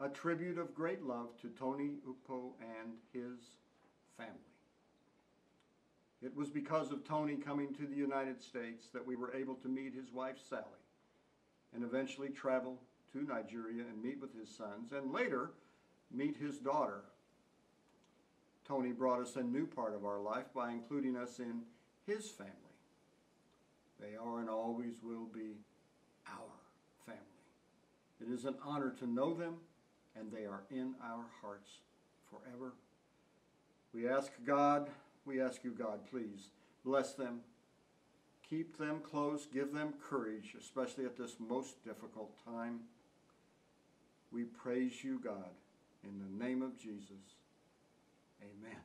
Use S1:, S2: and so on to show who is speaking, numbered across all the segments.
S1: a tribute of great love to Tony Ukpo and his family. It was because of Tony coming to the United States that we were able to meet his wife Sally and eventually travel to Nigeria and meet with his sons and later meet his daughter. Tony brought us a new part of our life by including us in his family. They are and always will be our family. It is an honor to know them, and they are in our hearts forever. We ask God, we ask you, God, please bless them, keep them close, give them courage, especially at this most difficult time. We praise you, God, in the name of Jesus. Amen.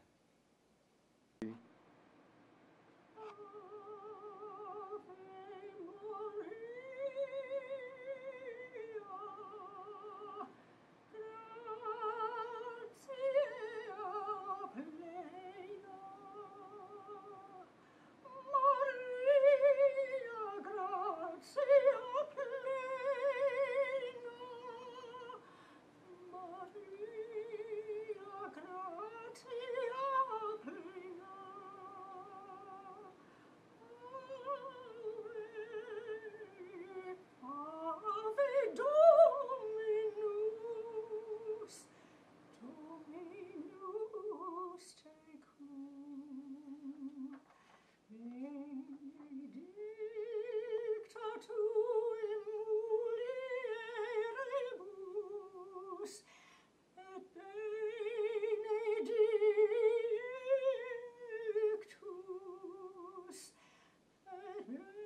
S1: Yeah.